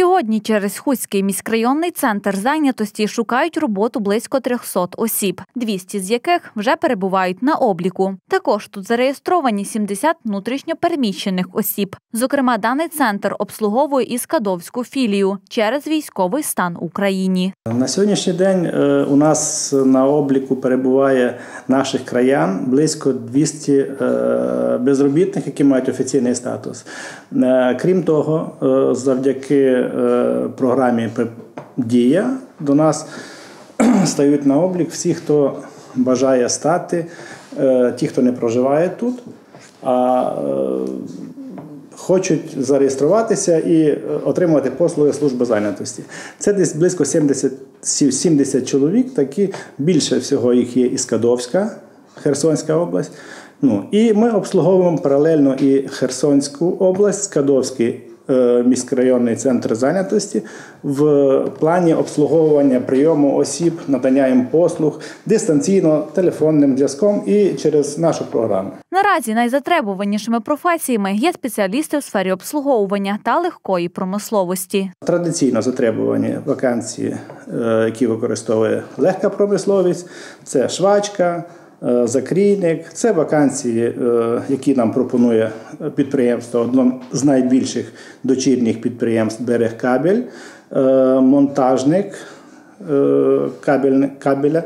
Сьогодні через Хуський міськрайонний центр зайнятості шукають роботу близько 300 осіб, 200 з яких вже перебувають на обліку. Також тут зареєстровані 70 внутрішньопереміщених осіб. Зокрема, даний центр обслуговує і скадовську філію через військовий стан Україні. На сьогоднішній день е, у нас на обліку перебуває наших краян близько 200 е, безробітних, які мають офіційний статус. Е, Крім того, завдяки програмі Дія до нас стають на облік всі, хто бажає стати, е, ті, хто не проживає тут. А е, хочуть зареєструватися і е, отримувати послуги служби зайнятості. Це десь близько 70, 70 чоловік, такі більше всього їх є із Кадовська, Херсонська область. Ну, і ми обслуговуємо паралельно і Херсонську область, Скадовський е, міськрайонний центр зайнятості в плані обслуговування прийому осіб, надання їм послуг дистанційно, телефонним зв'язком і через нашу програму. Наразі найзатребуванішими професіями є спеціалісти у сфері обслуговування та легкої промисловості. Традиційно затребувані вакансії, е, які використовує легка промисловість, це швачка, е, закрійник, це вакансії, е, які нам пропонує підприємство, одно з найбільших дочірніх підприємств Берегкабель, е, монтажник. е, кабеля.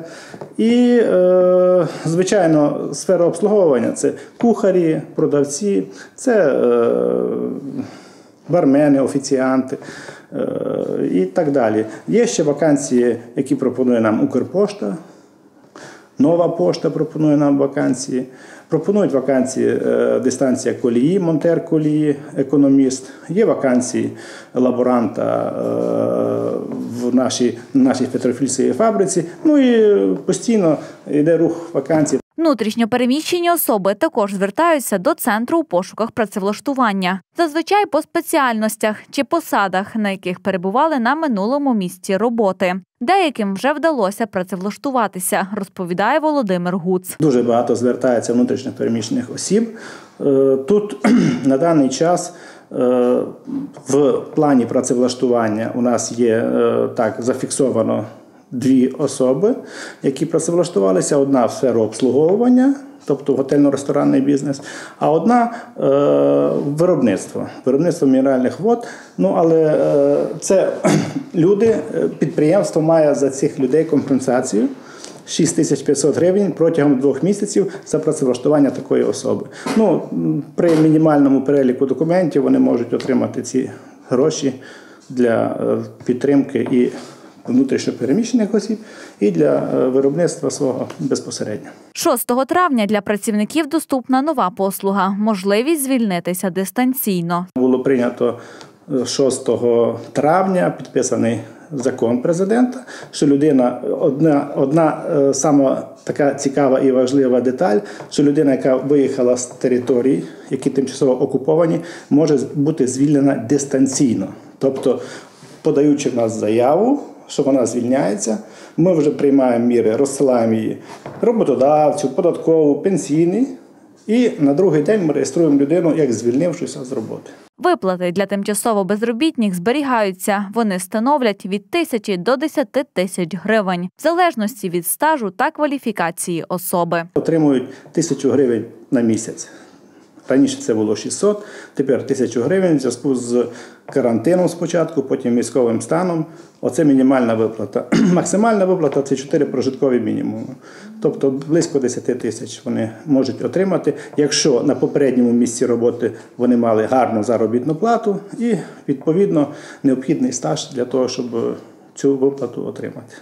І, е, звичайно, сфера обслуговування це кухарі, продавці, це е, бармени, офіціанти е, і так далі. Є ще вакансії, які пропонує нам Укрпошта. Нова пошта пропонує нам вакансії. Пропонують вакансії е, дистанція колії, монтер колії, економіст. Є вакансії лаборанта е, в нашій, нашій петрофільській фабриці. Ну і постійно йде рух вакансій. Внутрішньопереміщені особи також звертаються до центру у пошуках працевлаштування, зазвичай по спеціальностях чи посадах, на яких перебували на минулому місці роботи. Деяким вже вдалося працевлаштуватися, розповідає Володимир Гуц. Дуже багато звертається внутрішньо переміщених осіб. Е, Тут на даний час е, в плані працевлаштування у нас є е, так зафіксовано дві особи, які працевлаштувалися. Одна в сферу обслуговування. Тобто готельно-ресторанний бізнес, а одна е, виробництво, виробництво мінеральних вод. Ну але е, це люди, е, підприємство має за цих людей компенсацію. 6500 гривень протягом двох місяців за працевлаштування такої особи. Ну, при мінімальному переліку документів вони можуть отримати ці гроші для е, підтримки і внутрішньопереміщених осіб, і для е, виробництва свого безпосередньо. 6 травня для працівників доступна нова послуга можливість звільнитися дистанційно. Було прийнято е, 6 травня підписаний закон президента, що людина одна, одна е, сама така цікава і важлива деталь, що людина, яка виїхала з територій, які тимчасово окуповані, може бути звільнена дистанційно. Тобто, подаючи в нас заяву, що вона звільняється, ми вже приймаємо міри, розсилаємо її роботодавцю, податкову, пенсійний. І на другий день ми реєструємо людину як звільнившуся з роботи. Виплати для тимчасово безробітних зберігаються. Вони становлять від тисячі до 10 тисяч гривень, в залежності від стажу та кваліфікації особи. Отримують тисячу гривень на місяць. Раніше це було 600, тепер тисячу гривень в зв'язку з карантином спочатку, потім військовим станом. Оце мінімальна виплата. Максимальна виплата це 4 прожиткові мінімуми. Тобто близько 10 тисяч вони можуть отримати, якщо на попередньому місці роботи вони мали гарну заробітну плату і відповідно необхідний стаж для того, щоб цю виплату отримати.